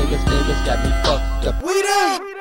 niggas, niggas got me fucked up. We done!